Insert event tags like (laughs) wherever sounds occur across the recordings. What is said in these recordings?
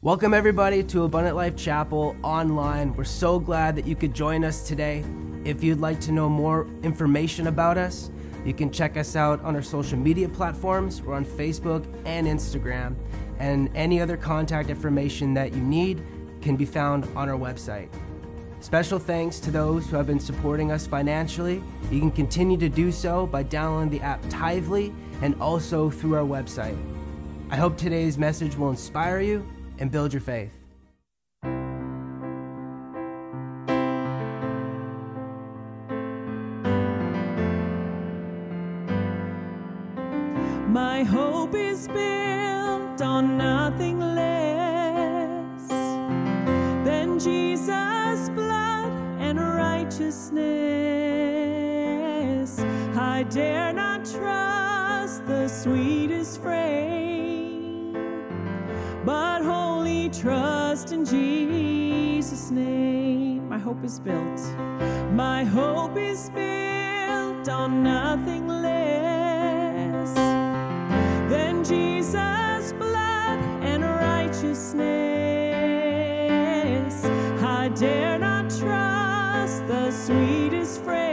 Welcome, everybody, to Abundant Life Chapel online. We're so glad that you could join us today. If you'd like to know more information about us, you can check us out on our social media platforms. We're on Facebook and Instagram, and any other contact information that you need can be found on our website. Special thanks to those who have been supporting us financially. You can continue to do so by downloading the app Tithely and also through our website. I hope today's message will inspire you and build your faith. My hope is built on nothing less than Jesus' blood and righteousness. I dare not trust the sweetest frame, Name. My hope is built. My hope is built on nothing less than Jesus' blood and righteousness. I dare not trust the sweetest frame,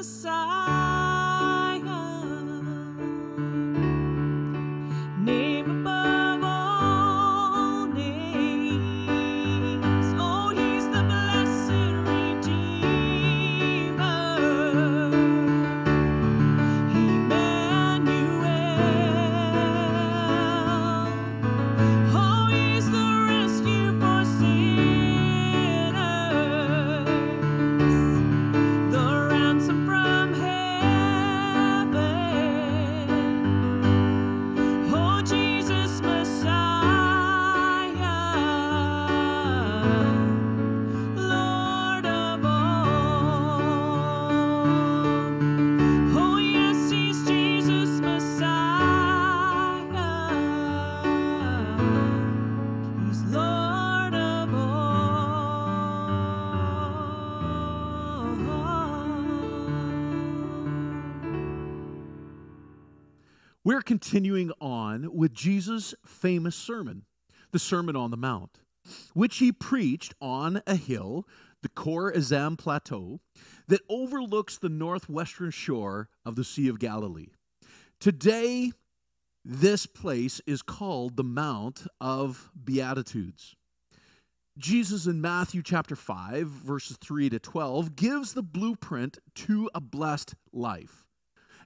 Jesus Messiah. We're continuing on with Jesus' famous sermon, the Sermon on the Mount, which he preached on a hill, the Korazim Plateau, that overlooks the northwestern shore of the Sea of Galilee. Today, this place is called the Mount of Beatitudes. Jesus in Matthew chapter 5, verses 3 to 12, gives the blueprint to a blessed life.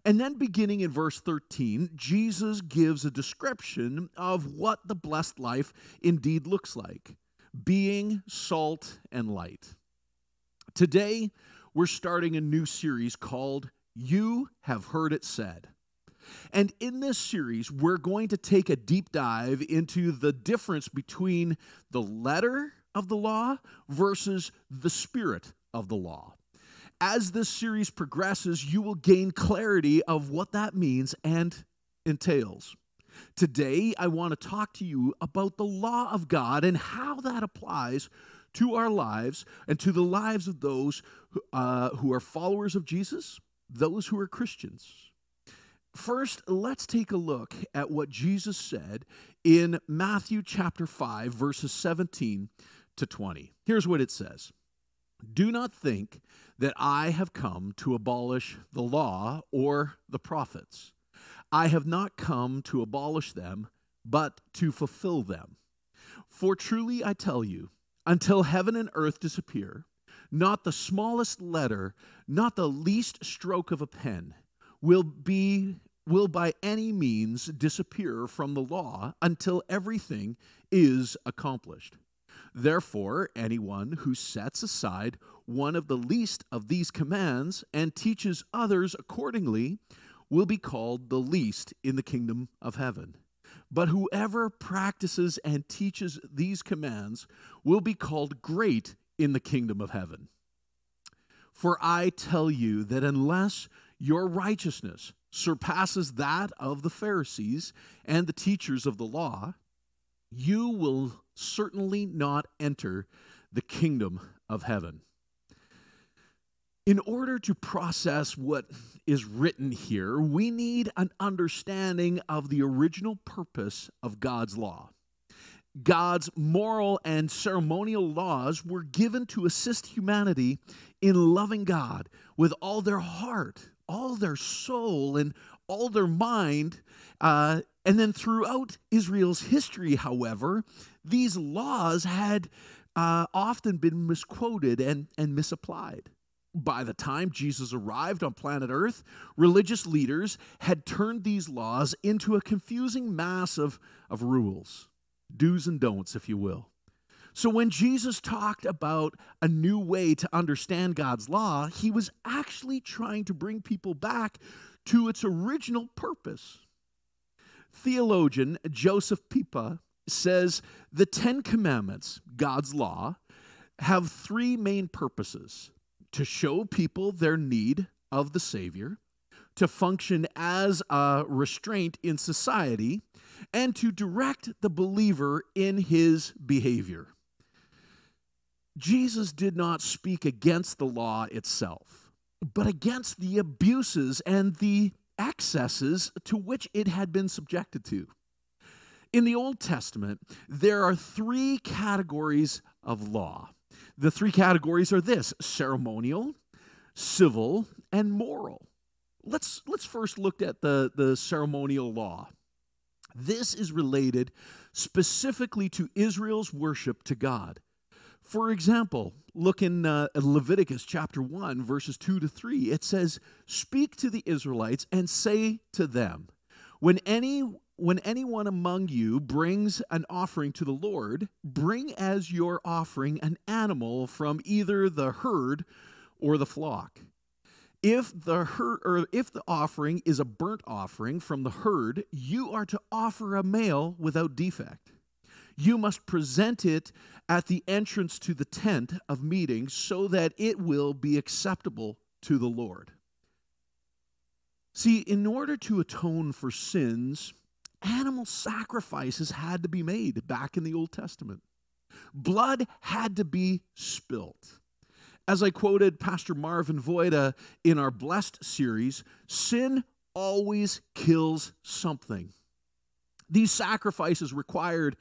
And then beginning in verse 13, Jesus gives a description of what the blessed life indeed looks like being salt and light. Today, we're starting a new series called You Have Heard It Said. And in this series, we're going to take a deep dive into the difference between the letter of the law versus the spirit of the law. As this series progresses, you will gain clarity of what that means and entails. Today, I want to talk to you about the law of God and how that applies to our lives and to the lives of those who, uh, who are followers of Jesus, those who are Christians. First, let's take a look at what Jesus said in Matthew chapter 5, verses 17 to 20. Here's what it says Do not think that I have come to abolish the law or the prophets. I have not come to abolish them, but to fulfill them. For truly I tell you, until heaven and earth disappear, not the smallest letter, not the least stroke of a pen will be will by any means disappear from the law until everything is accomplished. Therefore, anyone who sets aside one of the least of these commands and teaches others accordingly will be called the least in the kingdom of heaven. But whoever practices and teaches these commands will be called great in the kingdom of heaven. For I tell you that unless your righteousness surpasses that of the Pharisees and the teachers of the law, you will certainly not enter the kingdom of heaven. In order to process what is written here, we need an understanding of the original purpose of God's law. God's moral and ceremonial laws were given to assist humanity in loving God with all their heart, all their soul, and all their mind. Uh, and then throughout Israel's history, however, these laws had uh, often been misquoted and, and misapplied. By the time Jesus arrived on planet Earth, religious leaders had turned these laws into a confusing mass of, of rules do's and don'ts, if you will. So when Jesus talked about a new way to understand God's law, he was actually trying to bring people back to its original purpose. Theologian Joseph Pipa says the Ten Commandments, God's law, have three main purposes to show people their need of the Savior, to function as a restraint in society, and to direct the believer in his behavior. Jesus did not speak against the law itself, but against the abuses and the excesses to which it had been subjected to. In the Old Testament, there are three categories of law. The three categories are this ceremonial, civil, and moral. Let's, let's first look at the, the ceremonial law. This is related specifically to Israel's worship to God. For example, look in uh, Leviticus chapter 1, verses 2 to 3. It says, Speak to the Israelites and say to them, when any when anyone among you brings an offering to the Lord, bring as your offering an animal from either the herd or the flock. If the herd, or if the offering is a burnt offering from the herd, you are to offer a male without defect. You must present it at the entrance to the tent of meeting so that it will be acceptable to the Lord. See, in order to atone for sins, animal sacrifices had to be made back in the Old Testament. Blood had to be spilt. As I quoted Pastor Marvin Voida in our Blessed series, sin always kills something. These sacrifices required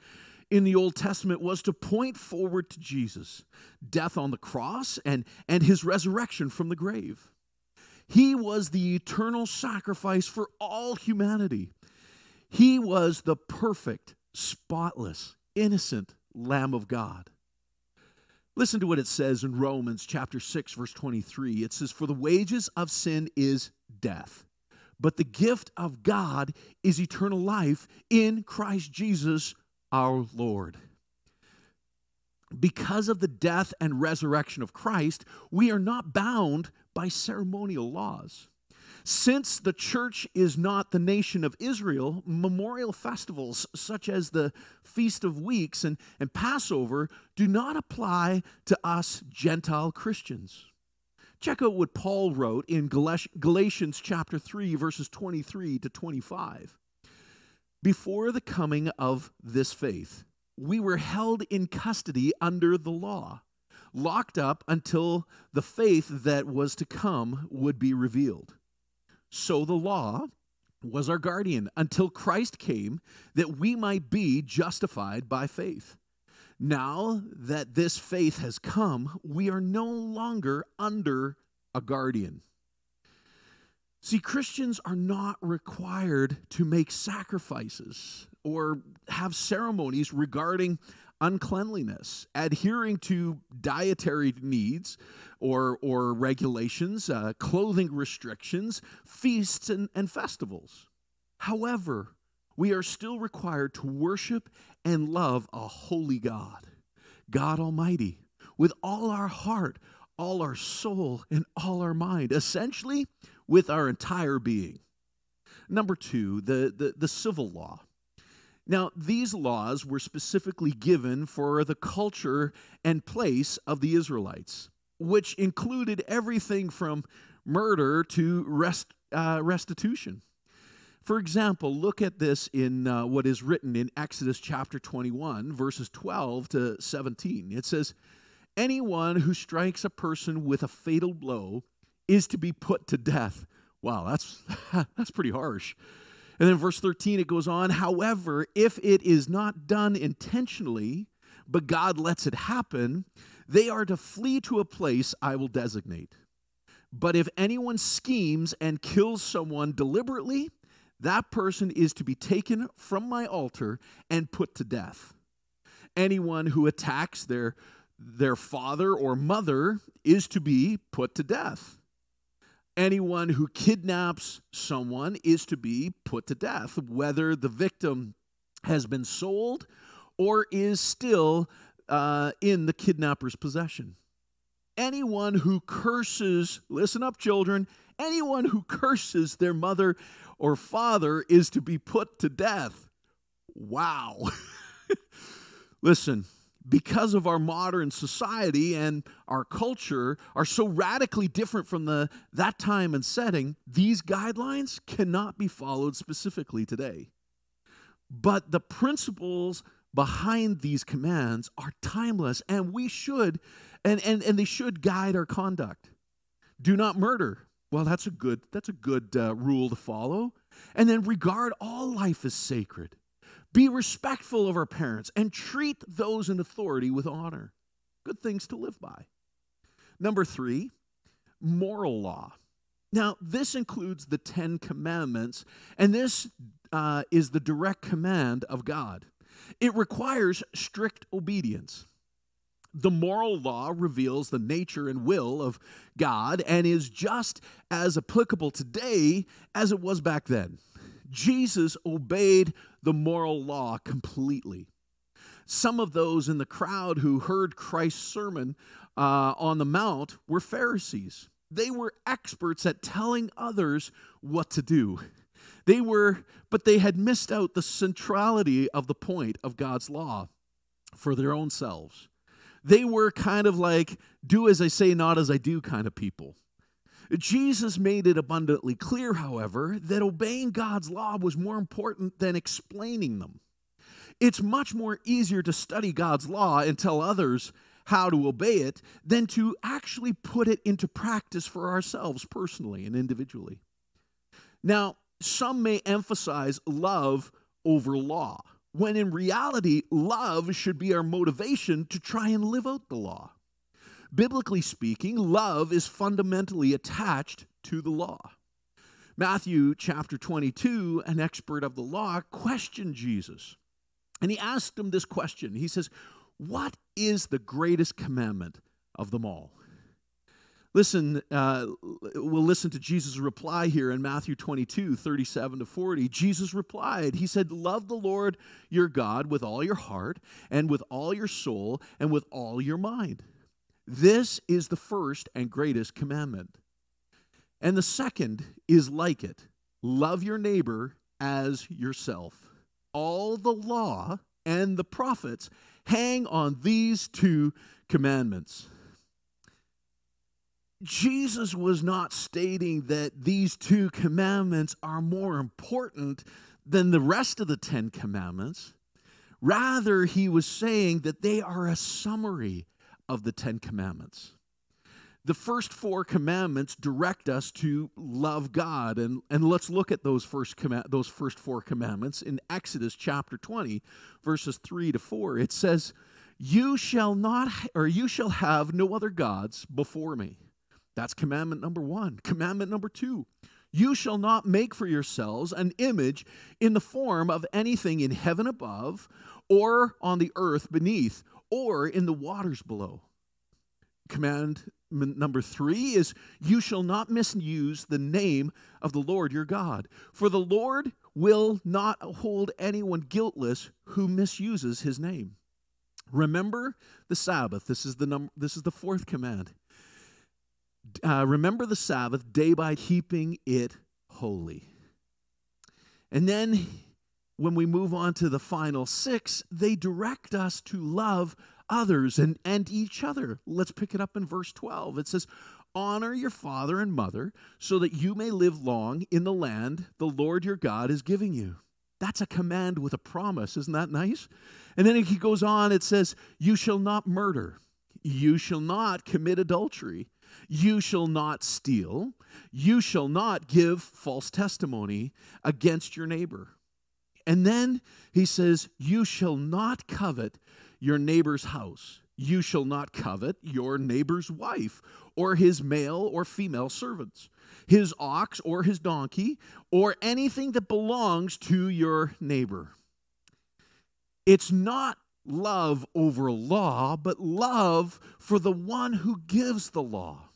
in the Old Testament was to point forward to Jesus, death on the cross, and, and his resurrection from the grave. He was the eternal sacrifice for all humanity. He was the perfect, spotless, innocent Lamb of God. Listen to what it says in Romans chapter 6 verse 23. It says for the wages of sin is death, but the gift of God is eternal life in Christ Jesus our Lord. Because of the death and resurrection of Christ, we are not bound by ceremonial laws. Since the church is not the nation of Israel, memorial festivals such as the Feast of Weeks and, and Passover do not apply to us Gentile Christians. Check out what Paul wrote in Galatians chapter 3, verses 23 to 25. Before the coming of this faith, we were held in custody under the law, locked up until the faith that was to come would be revealed. So the law, was our guardian until Christ came that we might be justified by faith. Now that this faith has come, we are no longer under a guardian. See, Christians are not required to make sacrifices or have ceremonies regarding uncleanliness, adhering to dietary needs or, or regulations, uh, clothing restrictions, feasts, and, and festivals. However, we are still required to worship and love a holy God, God Almighty, with all our heart, all our soul, and all our mind, essentially with our entire being. Number two, the, the, the civil law. Now, these laws were specifically given for the culture and place of the Israelites, which included everything from murder to rest, uh, restitution. For example, look at this in uh, what is written in Exodus chapter 21, verses 12 to 17. It says, Anyone who strikes a person with a fatal blow is to be put to death. Wow, that's, (laughs) that's pretty harsh. And then verse 13, it goes on, however, if it is not done intentionally, but God lets it happen, they are to flee to a place I will designate. But if anyone schemes and kills someone deliberately, that person is to be taken from my altar and put to death. Anyone who attacks their, their father or mother is to be put to death anyone who kidnaps someone is to be put to death, whether the victim has been sold or is still uh, in the kidnapper's possession. Anyone who curses, listen up, children, anyone who curses their mother or father is to be put to death. Wow. (laughs) listen, because of our modern society and our culture are so radically different from the that time and setting these guidelines cannot be followed specifically today. But the principles behind these commands are timeless and we should and and, and they should guide our conduct. Do not murder. Well that's a good that's a good uh, rule to follow. And then regard all life as sacred be respectful of our parents and treat those in authority with honor. Good things to live by. Number three, moral law. Now, this includes the Ten Commandments, and this uh, is the direct command of God. It requires strict obedience. The moral law reveals the nature and will of God and is just as applicable today as it was back then. Jesus obeyed the moral law completely. Some of those in the crowd who heard Christ's sermon uh, on the Mount were Pharisees. They were experts at telling others what to do. They were, but they had missed out the centrality of the point of God's law for their own selves. They were kind of like, do as I say, not as I do kind of people. Jesus made it abundantly clear, however, that obeying God's law was more important than explaining them. It's much more easier to study God's law and tell others how to obey it than to actually put it into practice for ourselves personally and individually. Now, some may emphasize love over law, when in reality, love should be our motivation to try and live out the law. Biblically speaking, love is fundamentally attached to the law. Matthew chapter 22, an expert of the law, questioned Jesus. And he asked him this question. He says, What is the greatest commandment of them all? Listen, uh, we'll listen to Jesus' reply here in Matthew 22, 37 to 40. Jesus replied, He said, Love the Lord your God with all your heart, and with all your soul, and with all your mind. This is the first and greatest commandment. And the second is like it love your neighbor as yourself. All the law and the prophets hang on these two commandments. Jesus was not stating that these two commandments are more important than the rest of the Ten Commandments. Rather, he was saying that they are a summary of the Ten Commandments. the first four commandments direct us to love God. And, and let's look at those first, command, those first four commandments in Exodus chapter 20, verses 3 to 4. It says, You shall not, or you shall have no other gods before me. That's commandment number one. Commandment number two, you shall not make for yourselves an image in the form of anything in heaven above, or on the earth beneath, or in the waters below. Command number three is you shall not misuse the name of the Lord your God, for the Lord will not hold anyone guiltless who misuses his name. Remember the Sabbath. This is the number. This is the fourth command. Uh, remember the Sabbath day by keeping it holy. And then when we move on to the final six, they direct us to love others and, and each other. Let's pick it up in verse 12. It says, Honor your father and mother so that you may live long in the land the Lord your God is giving you. That's a command with a promise. Isn't that nice? And then he goes on, it says, You shall not murder. You shall not commit adultery. You shall not steal. You shall not give false testimony against your neighbor. And then he says, You shall not covet your neighbor's house. You shall not covet your neighbor's wife, or his male or female servants, his ox or his donkey, or anything that belongs to your neighbor. It's not love over law, but love for the one who gives the law.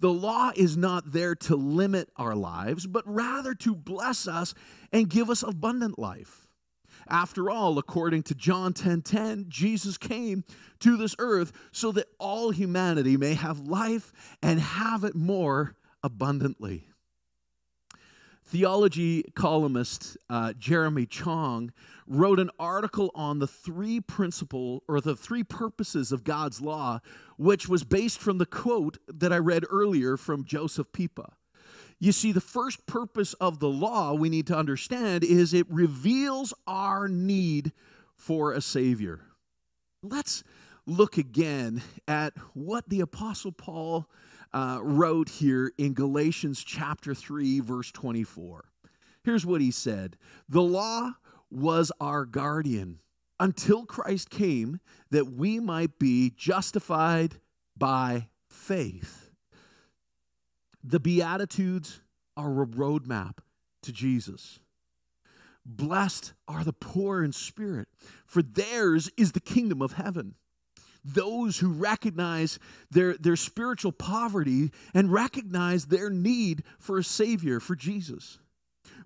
The law is not there to limit our lives, but rather to bless us and give us abundant life. After all, according to John 10:10, 10, 10, Jesus came to this earth so that all humanity may have life and have it more abundantly. Theology columnist uh, Jeremy Chong wrote an article on the three principle or the three purposes of God's law, which was based from the quote that I read earlier from Joseph Pipa. You see, the first purpose of the law we need to understand is it reveals our need for a Savior. Let's look again at what the Apostle Paul uh, wrote here in Galatians chapter 3, verse 24. Here's what he said The law was our guardian until Christ came that we might be justified by faith. The Beatitudes are a roadmap to Jesus. Blessed are the poor in spirit, for theirs is the kingdom of heaven. Those who recognize their, their spiritual poverty and recognize their need for a Savior, for Jesus.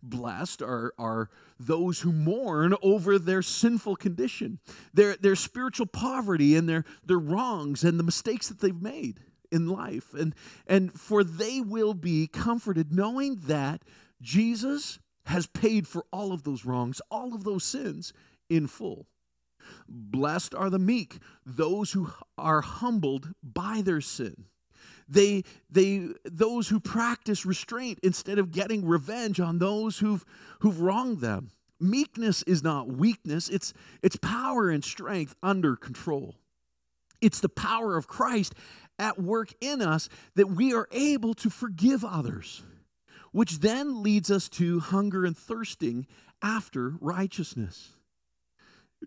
Blessed are, are those who mourn over their sinful condition, their, their spiritual poverty, and their, their wrongs and the mistakes that they've made in life. And, and for they will be comforted knowing that Jesus has paid for all of those wrongs, all of those sins in full. Blessed are the meek, those who are humbled by their sin. They, they, those who practice restraint instead of getting revenge on those who've, who've wronged them. Meekness is not weakness, it's, it's power and strength under control. It's the power of Christ at work in us that we are able to forgive others, which then leads us to hunger and thirsting after righteousness.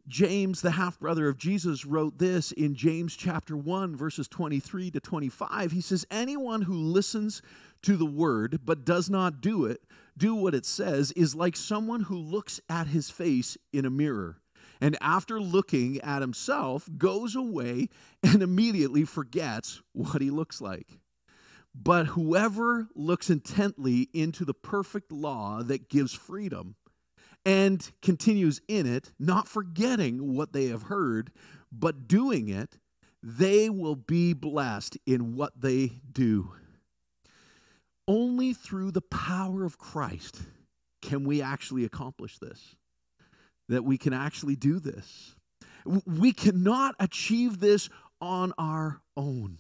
James, the half brother of Jesus, wrote this in James chapter 1, verses 23 to 25. He says, Anyone who listens to the word but does not do it, do what it says, is like someone who looks at his face in a mirror and after looking at himself, goes away and (laughs) immediately forgets what he looks like. But whoever looks intently into the perfect law that gives freedom and continues in it, not forgetting what they have heard, but doing it, they will be blessed in what they do. Only through the power of Christ can we actually accomplish this that we can actually do this. We cannot achieve this on our own.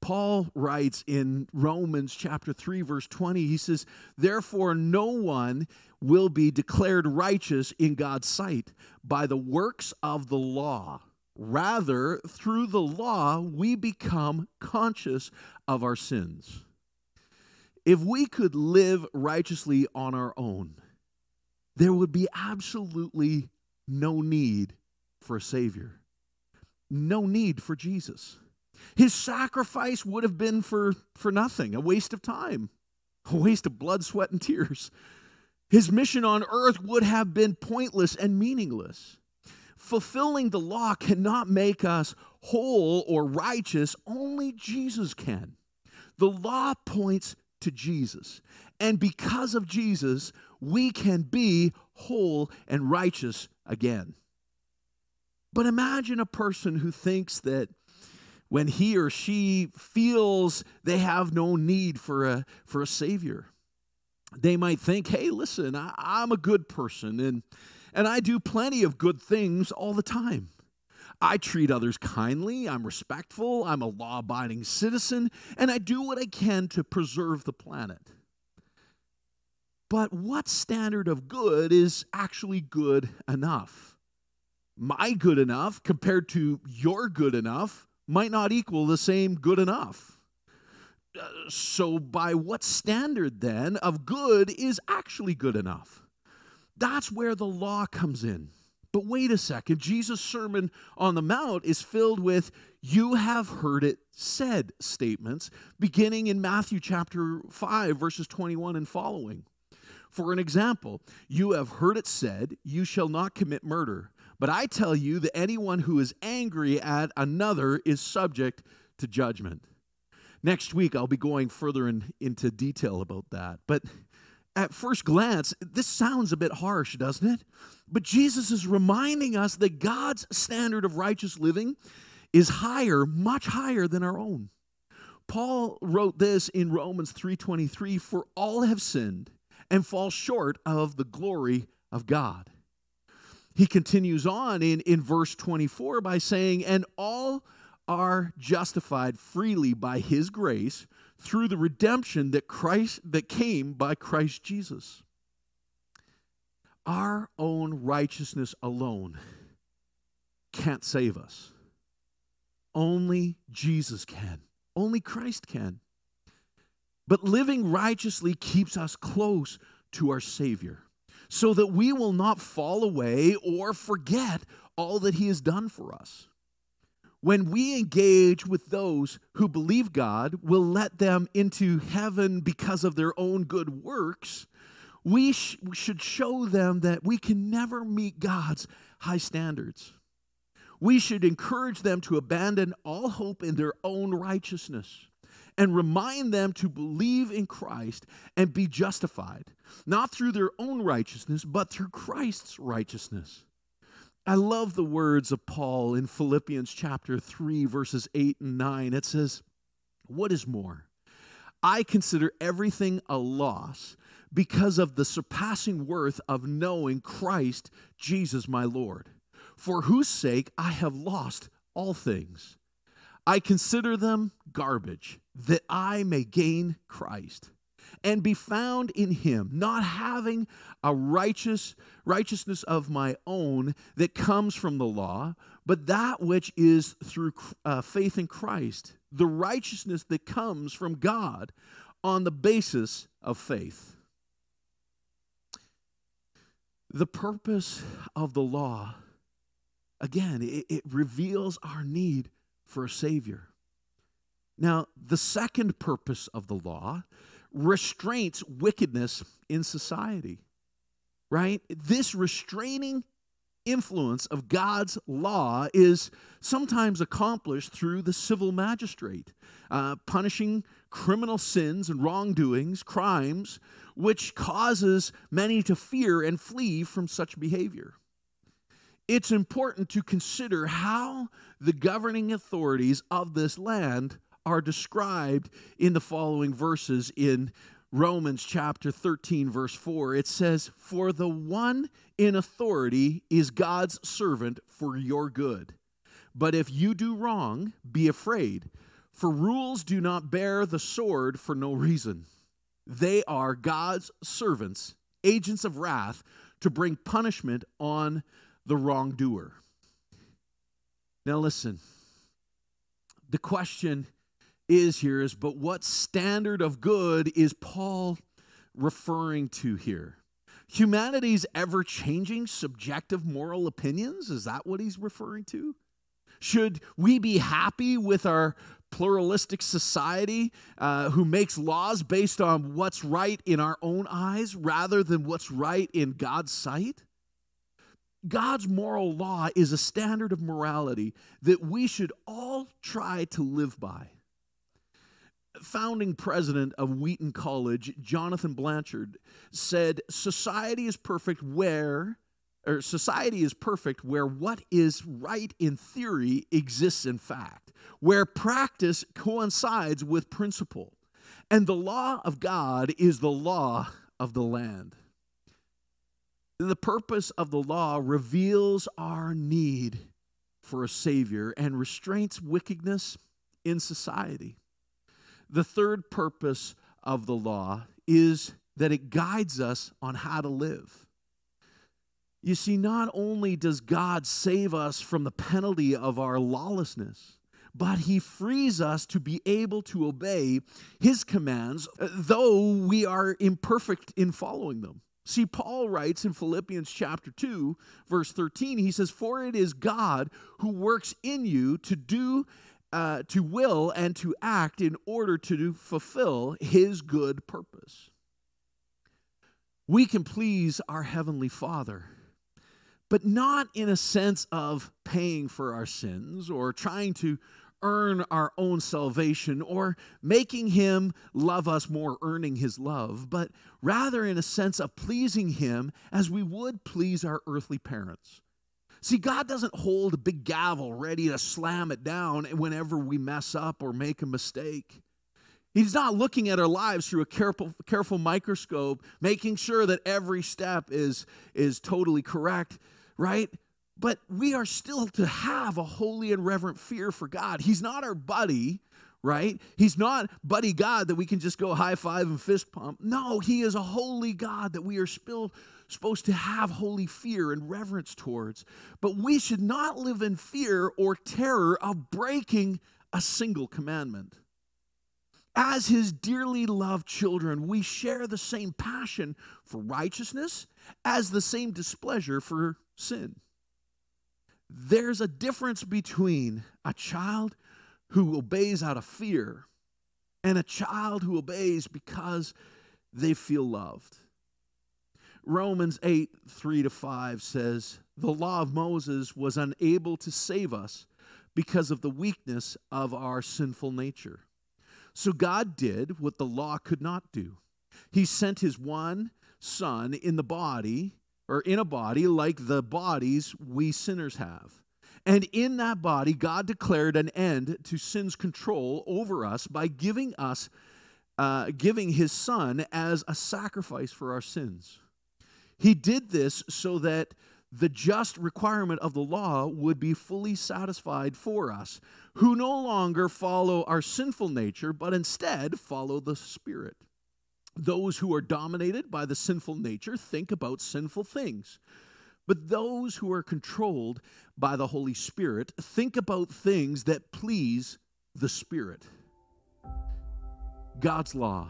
Paul writes in Romans chapter 3 verse 20 he says therefore no one will be declared righteous in God's sight by the works of the law Rather, through the law, we become conscious of our sins. If we could live righteously on our own, there would be absolutely no need for a Savior, no need for Jesus. His sacrifice would have been for, for nothing, a waste of time, a waste of blood, sweat, and tears. His mission on earth would have been pointless and meaningless. Fulfilling the law cannot make us whole or righteous, only Jesus can. The law points to Jesus. And because of Jesus, we can be whole and righteous again. But imagine a person who thinks that when he or she feels they have no need for a, for a Savior, they might think, hey, listen, I, I'm a good person and, and I do plenty of good things all the time. I treat others kindly, I'm respectful, I'm a law abiding citizen, and I do what I can to preserve the planet. But what standard of good is actually good enough? My good enough compared to your good enough might not equal the same good enough. Uh, so, by what standard then of good is actually good enough? That's where the law comes in. But wait a second, Jesus' Sermon on the Mount is filled with you have heard it said statements beginning in Matthew chapter 5, verses 21 and following. For an example, you have heard it said, You shall not commit murder. But I tell you that anyone who is angry at another is subject to judgment. Next week, I'll be going further in, into detail about that. But at first glance, this sounds a bit harsh, doesn't it? But Jesus is reminding us that God's standard of righteous living is higher, much higher than our own. Paul wrote this in Romans 3:23, "For all have sinned and fall short of the glory of God." He continues on in, in verse 24 by saying, And all are justified freely by his grace through the redemption that Christ that came by Christ Jesus. Our own righteousness alone can't save us. Only Jesus can. Only Christ can. But living righteously keeps us close to our Savior so that we will not fall away or forget all that He has done for us. When we engage with those who believe God will let them into heaven because of their own good works, we sh- should show them that we can never meet God's high standards. We should encourage them to abandon all hope in their own righteousness and remind them to believe in Christ and be justified, not through their own righteousness, but through Christ's righteousness. I love the words of Paul in Philippians chapter 3, verses 8 and 9. It says, What is more? I consider everything a loss because of the surpassing worth of knowing Christ Jesus my Lord, for whose sake I have lost all things. I consider them garbage that I may gain Christ and be found in him, not having a righteous righteousness of my own that comes from the law, but that which is through uh, faith in Christ, the righteousness that comes from God on the basis of faith. The purpose of the law, again, it, it reveals our need for a Savior. Now, the second purpose of the law restraints wickedness in society, right? This restraining influence of God's law is sometimes accomplished through the civil magistrate, uh, punishing criminal sins and wrongdoings, crimes, which causes many to fear and flee from such behavior it's important to consider how the governing authorities of this land are described in the following verses in Romans chapter 13, verse 4. It says, For the one in authority is God's servant for your good. But if you do wrong, be afraid, for rules do not bear the sword for no reason. They are God's servants, agents of wrath, to bring punishment on the wrongdoer. Now, listen, the question is here is, but what standard of good is Paul referring to here? Humanity's ever changing subjective moral opinions? Is that what he's referring to? Should we be happy with our pluralistic society uh, who makes laws based on what's right in our own eyes rather than what's right in God's sight? God's moral law is a standard of morality that we should all try to live by. Founding president of Wheaton College, Jonathan Blanchard, said, Society is perfect where, or society is perfect where what is right in theory exists in fact, where practice coincides with principle. And the law of God is the law of the land. The purpose of the law reveals our need for a Savior and restrains wickedness in society. The third purpose of the law is that it guides us on how to live. You see, not only does God save us from the penalty of our lawlessness, but He frees us to be able to obey His commands, though we are imperfect in following them. See, Paul writes in Philippians chapter 2, verse 13, he says, For it is God who works in you to do, uh, to will, and to act in order to fulfill his good purpose. We can please our Heavenly Father, but not in a sense of paying for our sins or trying to earn our own salvation or making him love us more, earning his love, but rather in a sense of pleasing him as we would please our earthly parents. See, God doesn't hold a big gavel ready to slam it down whenever we mess up or make a mistake. He's not looking at our lives through a careful, careful microscope, making sure that every step is, is totally correct, right? But we are still to have a holy and reverent fear for God. He's not our buddy, right? He's not buddy God that we can just go high five and fist pump. No, He is a holy God that we are still supposed to have holy fear and reverence towards. But we should not live in fear or terror of breaking a single commandment. As his dearly loved children, we share the same passion for righteousness as the same displeasure for sin. There's a difference between a child who obeys out of fear and a child who obeys because they feel loved. Romans 8, 3 to 5 says, The law of Moses was unable to save us because of the weakness of our sinful nature. So God did what the law could not do. He sent his one son in the body or in a body like the bodies we sinners have. And in that body, God declared an end to sin's control over us by giving us, uh, giving his son as a sacrifice for our sins. He did this so that the just requirement of the law would be fully satisfied for us, who no longer follow our sinful nature, but instead follow the Spirit. Those who are dominated by the sinful nature think about sinful things. But those who are controlled by the Holy Spirit think about things that please the Spirit. God's law,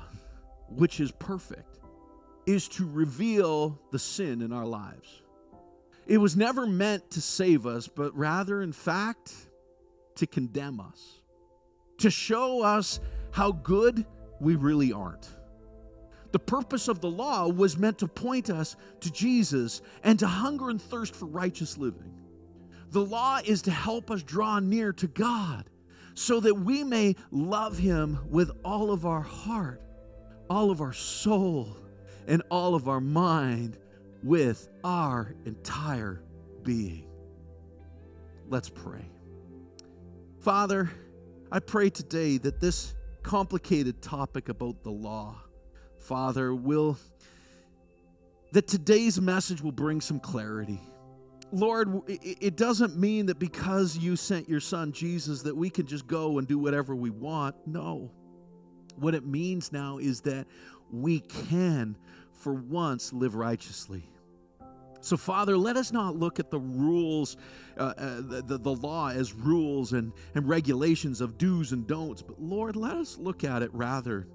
which is perfect, is to reveal the sin in our lives. It was never meant to save us, but rather, in fact, to condemn us, to show us how good we really aren't. The purpose of the law was meant to point us to Jesus and to hunger and thirst for righteous living. The law is to help us draw near to God so that we may love Him with all of our heart, all of our soul, and all of our mind with our entire being. Let's pray. Father, I pray today that this complicated topic about the law Father, will that today's message will bring some clarity. Lord, it doesn't mean that because you sent your son Jesus that we can just go and do whatever we want. No. What it means now is that we can, for once, live righteously. So, Father, let us not look at the rules, uh, uh, the, the, law as rules and, and regulations of do's and don'ts, but Lord, let us look at it rather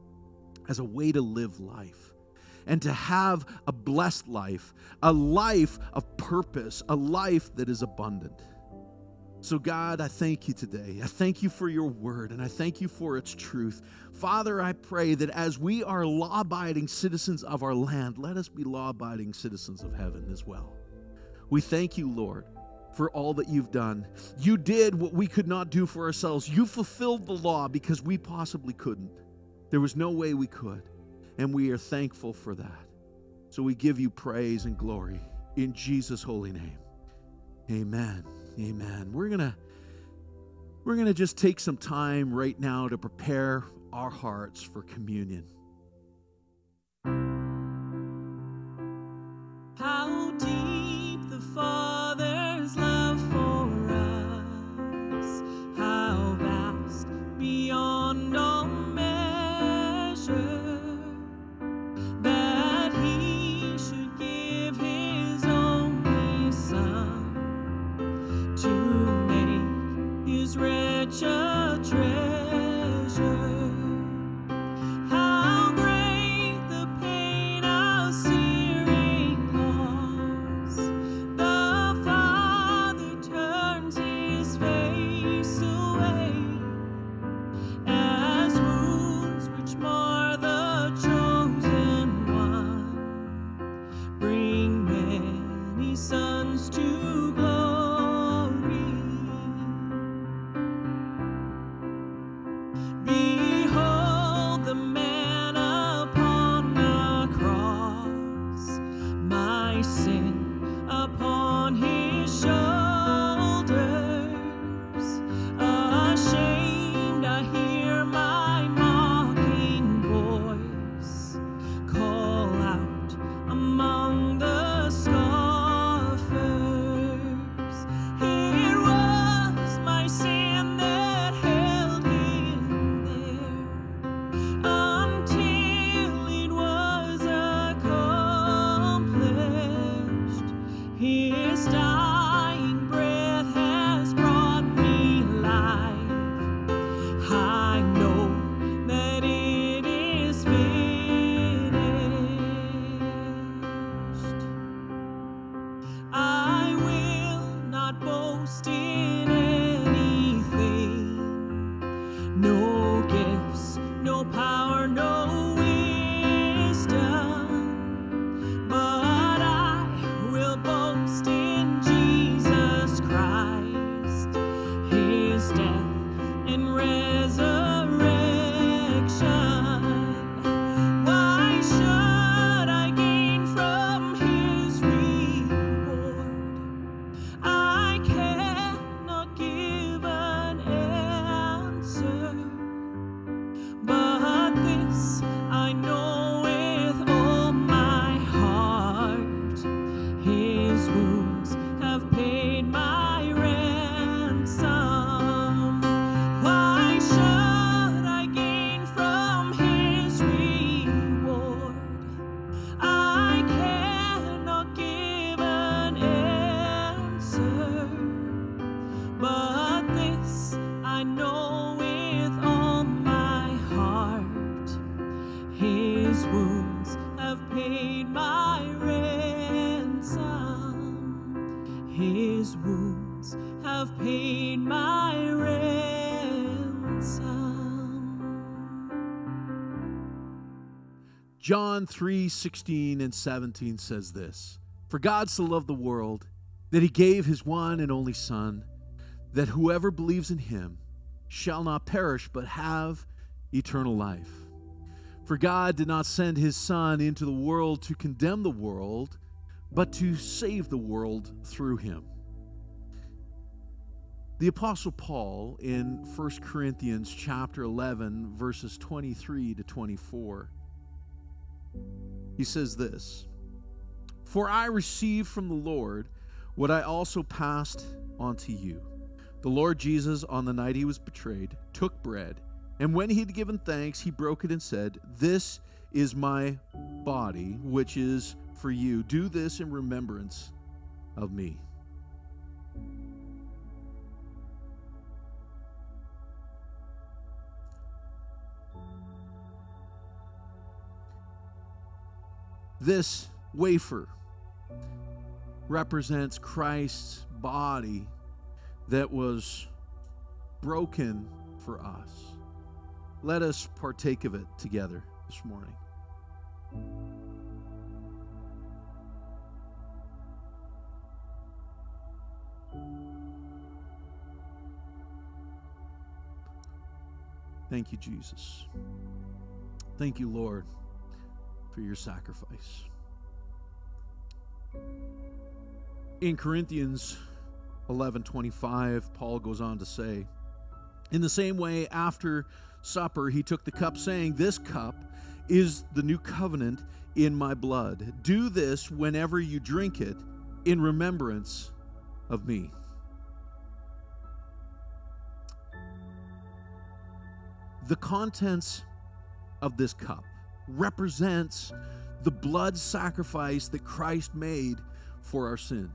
as a way to live life and to have a blessed life, a life of purpose, a life that is abundant. So, God, I thank you today. I thank you for your word and I thank you for its truth. Father, I pray that as we are law abiding citizens of our land, let us be law abiding citizens of heaven as well. We thank you, Lord, for all that you've done. You did what we could not do for ourselves. You fulfilled the law because we possibly couldn't. There was no way we could. And we are thankful for that. So we give you praise and glory in Jesus' holy name. Amen. Amen. We're going to we're going to just take some time right now to prepare our hearts for communion. John 3 16 and 17 says this For God so loved the world that he gave his one and only Son, that whoever believes in him shall not perish but have eternal life. For God did not send his Son into the world to condemn the world, but to save the world through him. The apostle Paul in 1 Corinthians chapter 11 verses 23 to 24 he says this For I received from the Lord what I also passed on to you. The Lord Jesus, on the night he was betrayed, took bread, and when he had given thanks, he broke it and said, This is my body, which is for you. Do this in remembrance of me. This wafer represents Christ's body that was broken for us. Let us partake of it together this morning. Thank you, Jesus. Thank you, Lord, for your sacrifice. In Corinthians 11:25, Paul goes on to say, "In the same way after supper he took the cup saying, "This cup is the new covenant in my blood. Do this whenever you drink it in remembrance of me." The contents of this cup represents the blood sacrifice that Christ made for our sin.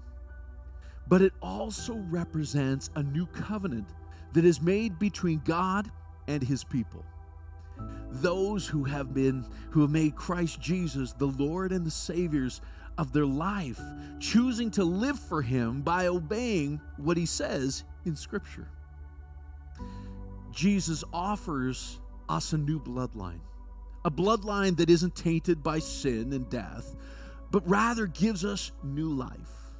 But it also represents a new covenant that is made between God and his people. Those who have been who have made Christ Jesus the Lord and the saviors of their life, choosing to live for him by obeying what he says in scripture. Jesus offers us a new bloodline, a bloodline that isn't tainted by sin and death, but rather gives us new life.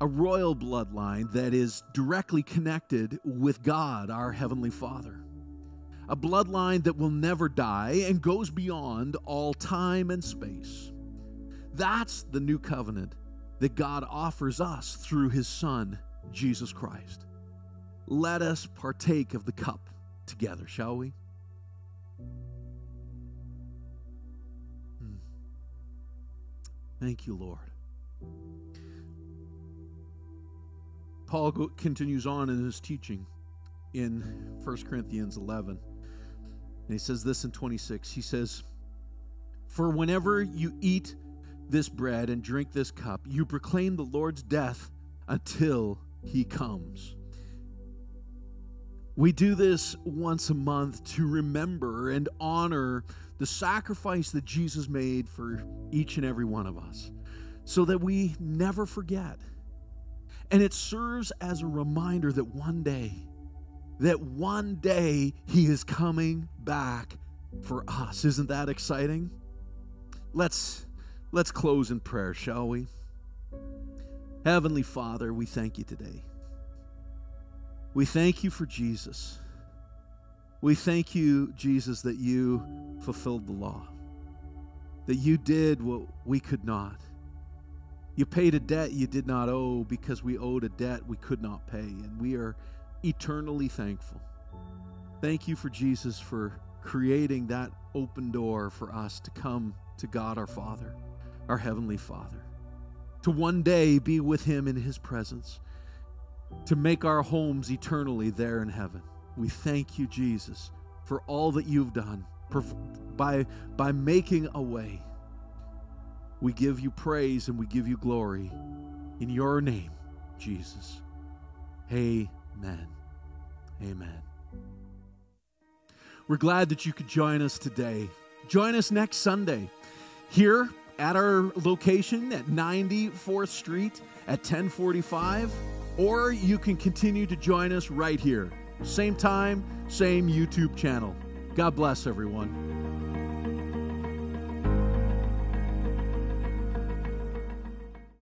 A royal bloodline that is directly connected with God, our Heavenly Father. A bloodline that will never die and goes beyond all time and space. That's the new covenant that God offers us through His Son, Jesus Christ. Let us partake of the cup together, shall we? Thank you, Lord. Paul continues on in his teaching in 1 Corinthians 11. And he says this in 26. He says, For whenever you eat this bread and drink this cup, you proclaim the Lord's death until he comes. We do this once a month to remember and honor the sacrifice that Jesus made for each and every one of us so that we never forget. And it serves as a reminder that one day, that one day he is coming back for us. Isn't that exciting? Let's let's close in prayer, shall we? Heavenly Father, we thank you today. We thank you for Jesus. We thank you, Jesus, that you fulfilled the law, that you did what we could not. You paid a debt you did not owe because we owed a debt we could not pay, and we are eternally thankful. Thank you for Jesus for creating that open door for us to come to God our Father, our Heavenly Father, to one day be with Him in His presence to make our homes eternally there in heaven. We thank you, Jesus, for all that you've done by, by making a way. We give you praise and we give you glory in your name, Jesus. Amen. Amen. We're glad that you could join us today. Join us next Sunday here at our location at 94th Street at 1045 or you can continue to join us right here. Same time, same YouTube channel. God bless everyone.